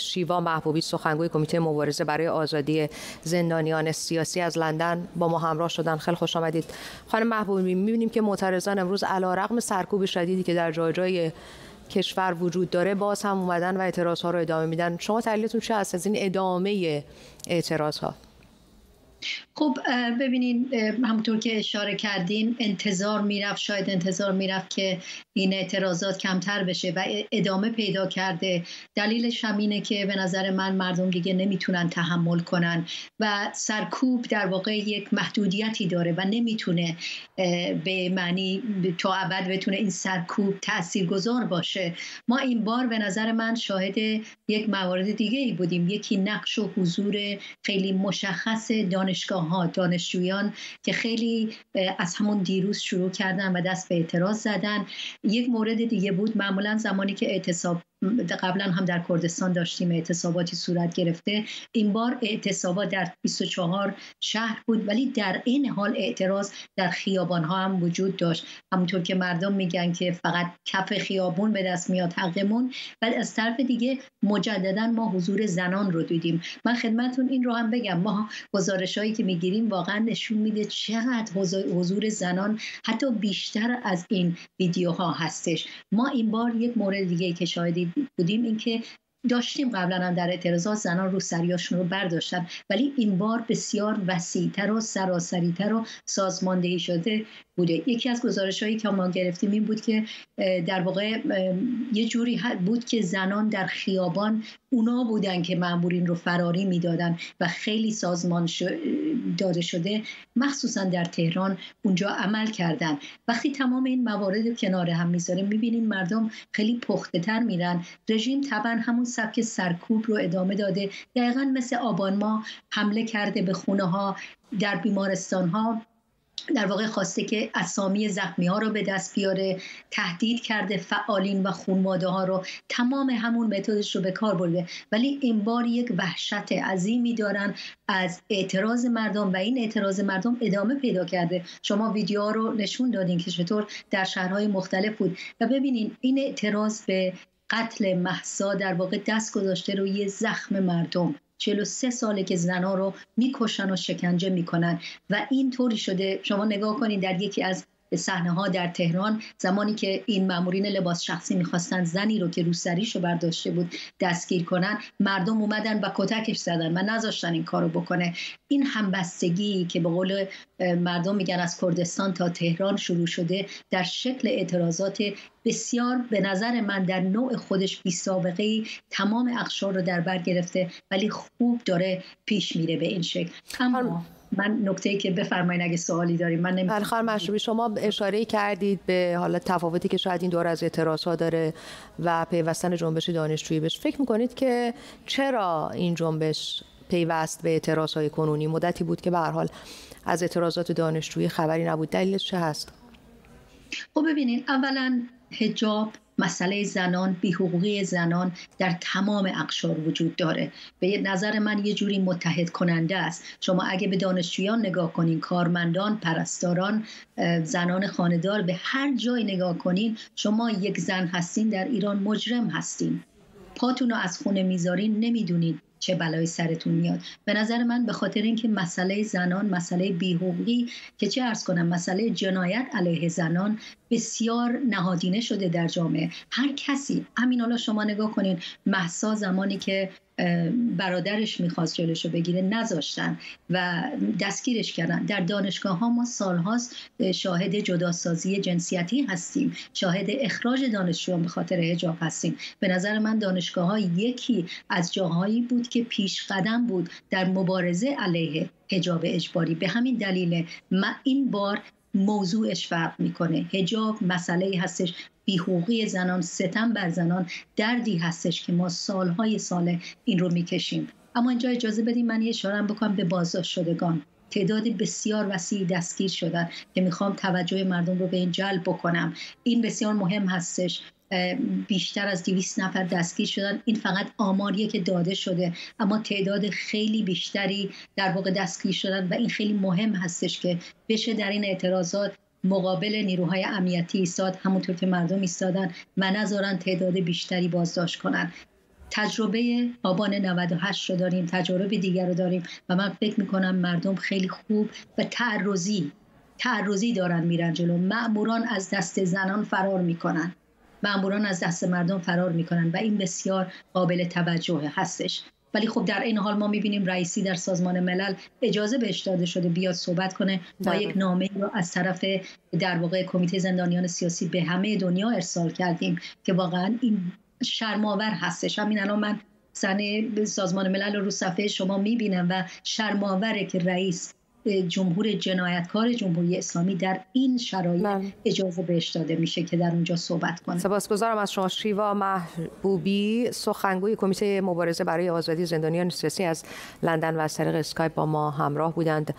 شیوا محبوبی سخنگوی کمیته مبارزه برای آزادی زندانیان سیاسی از لندن با ما همراه شدن. خیلی خوش آمدید. خانم محبوبی می‌بینیم که معترضان امروز علیرغم سرکوب شدیدی که در جای جای کشور وجود داره باز هم اومدن و اعتراض ها رو ادامه میدن. شما تحلیلتون چه هست؟ از این ادامه اعتراض ها خب ببینین همونطور که اشاره کردین انتظار می‌رفت شاید انتظار می‌رفت که این اعتراضات کمتر بشه و ادامه پیدا کرده. دلیلش هم اینه که به نظر من مردم دیگه نمی‌تونن تحمل کنن و سرکوب در واقع یک محدودیتی داره و نمی‌تونه به معنی تا ابد بتونه این سرکوب تاثیرگذار باشه. ما این بار به نظر من شاهد یک موارد دیگه ای بودیم. یکی نقش و حضور خیلی مشخص دانشگاه ها دانشجویان که خیلی از همون دیروز شروع کردن و دست به اعتراض زدن. یک مورد دیگه بود معمولا زمانی که اعتصاب قبلا هم در کردستان داشتیم اعتصاباتی صورت گرفته. این بار اعتصابات در 24 شهر بود ولی در این حال اعتراض در خیابان ها هم وجود داشت. همونطور که مردم میگن که فقط کف خیابون به دست میاد حقمون و از طرف دیگه مجددا ما حضور زنان رو دیدیم. من خدمتون این رو هم بگم. ما گزارش هایی که می‌گیریم واقعا نشون میده چقدر حضور زنان حتی بیشتر از این ویدیوها هستش. ما این بار یک مورد دیگه که شاهدی بودیم اینکه داشتیم قبلا هم در اعتراضات زنان رو سریاشون رو برداشتن. ولی این بار بسیار وسیعتر و سراسریتر و سازماندهی شده بوده. یکی از گزارش هایی که ما گرفتیم این بود که در واقع یه جوری بود که زنان در خیابان اونا بودن که مامورین رو فراری می‌دادن و خیلی سازمان داده شده مخصوصا در تهران اونجا عمل کردن. وقتی تمام این موارد کنار هم می‌ذاریم می‌بینیم مردم خیلی پخته تر میرن. رژیم طبعا همون سبک سرکوب رو ادامه داده. دقیقا مثل آبان ما حمله کرده به خونه ها در بیمارستان ها در واقع خواسته که اسامی زخمی ها رو به دست بیاره تهدید کرده فعالین و خونواده ها رو. تمام همون متدش رو به کار برده. ولی این بار یک وحشت عظیمی دارن از اعتراض مردم و این اعتراض مردم ادامه پیدا کرده. شما ویدیو رو نشون دادین که چطور در شهرهای مختلف بود. و ببینین این اعتراض به قتل محسا در واقع دست گذاشته روی زخم مردم. 43 ساله که زنها رو می‌کشن و شکنجه می‌کنن و این طوری شده. شما نگاه کنید در یکی از صحنه ها در تهران زمانی که این مامورین لباس شخصی می‌خواستن زنی رو که روسریش رو برداشته بود دستگیر کنن مردم اومدن و کتکش زدن و نذاشتن این کارو بکنه. این همبستگی که به قول مردم میگن از کردستان تا تهران شروع شده در شکل اعتراضات بسیار به نظر من در نوع خودش بی سابقه تمام اقشار رو در بر گرفته ولی خوب داره پیش میره به این شکل. اما من نکته ای که بفرمایید اگه سوالی داریم من نمی‌دونم بله خانم مشروبی شما اشاره کردید به حالا تفاوتی که شاید این دور از اعتراض ها داره و پیوستن جنبش دانشجویی بهش. فکر می‌کنید که چرا این جنبش پیوست به اعتراض های کنونی؟ مدتی بود که به هر حال از اعتراضات دانشجویی خبری نبود. دلیلش چه هست؟ خب ببینید اولا هجاب مسئله زنان بیحقوقی زنان در تمام اقشار وجود داره. به نظر من یه جوری متحد کننده است. شما اگه به دانشجویان نگاه کنین کارمندان پرستاران زنان خاندار به هر جای نگاه کنین شما یک زن هستین در ایران مجرم هستین. پاتون رو از خونه می‌ذارین نمی‌دونید چه بلایی سرتون میاد. به نظر من به خاطر اینکه مسئله زنان مسئله بیحقوقی که چه ارز کنم مسئله جنایت علیه زنان بسیار نهادینه شده در جامعه. هر کسی همین حالا شما نگاه کنین محسا زمانی که برادرش می‌خواست جلوشو بگیره نذاشتن و دستگیرش کردن. در دانشگاه ها ما سالهاست شاهد جداسازی جنسیتی هستیم. شاهد اخراج دانشجویان به خاطر هجاب هستیم. به نظر من دانشگاه ها یکی از جاهایی بود که پیش قدم بود در مبارزه علیه هجاب اجباری. به همین دلیل من این بار موضوعش فرق می‌کنه. هجاب مسئله هستش. بیحقوقی زنان ستم بر زنان دردی هستش که ما سالهای سال این رو می‌کشیم. اما اینجا اجازه بدیم من یه اشارم بکنم به بازداشت شدگان. تعداد بسیار وسیع دستگیر شدن که می‌خوام توجه مردم رو به این جلب بکنم. این بسیار مهم هستش. بیشتر از 200 نفر دستگیر شدن. این فقط آماریه که داده شده اما تعداد خیلی بیشتری در واقع دستگیر شدن و این خیلی مهم هستش که بشه در این اعتراضات مقابل نیروهای امنیتی ایستاد. همونطور که مردم ایستادن و نذارن تعداد بیشتری بازداشت کنن. تجربه آبان 98 رو داریم تجربه دیگر رو داریم و من فکر می‌کنم مردم خیلی خوب و تعرضی تعرضی دارن میرن جلو. معموران از دست زنان فرار می‌کنن. معموران از دست مردم فرار می‌کنن و این بسیار قابل توجه هستش ولی خب در این حال ما می‌بینیم رئیسی در سازمان ملل اجازه بهش داده شده بیاد صحبت کنه ما بله. یک نامه رو از طرف در واقع کمیته زندانیان سیاسی به همه دنیا ارسال کردیم که واقعا این شرماور هستش همین الان من زن سازمان ملل رو صفحه شما می‌بینم و شرماوره که رئیس جمهور جنایتکار جمهوری اسلامی در این شرایط بله. اجازه بهش داده میشه که در اونجا صحبت کنه سپاسگزارم از شما شیوا محبوبی سخنگوی کمیته مبارزه برای آزادی زندانیان سیاسی از لندن و از طریق اسکایپ با ما همراه بودند